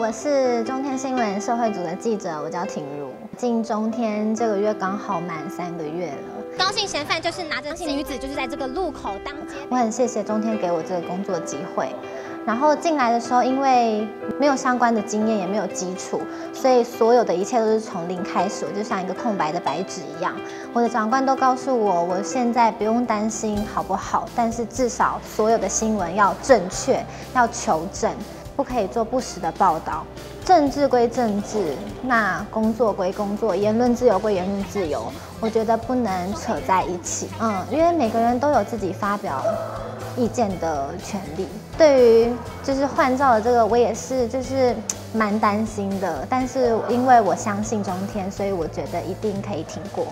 我是中天新闻社会组的记者，我叫婷如。进中天这个月刚好满三个月了。高姓嫌犯就是拿着性女子，就是在这个路口当街。我很谢谢中天给我这个工作机会。然后进来的时候，因为没有相关的经验，也没有基础，所以所有的一切都是从零开始，我就像一个空白的白纸一样。我的长官都告诉我，我现在不用担心好不好，但是至少所有的新闻要正确，要求证。不可以做不实的报道，政治归政治，那工作归工作，言论自由归言论自由，我觉得不能扯在一起。嗯，因为每个人都有自己发表意见的权利。对于就是换照的这个，我也是就是蛮担心的，但是因为我相信中天，所以我觉得一定可以挺过。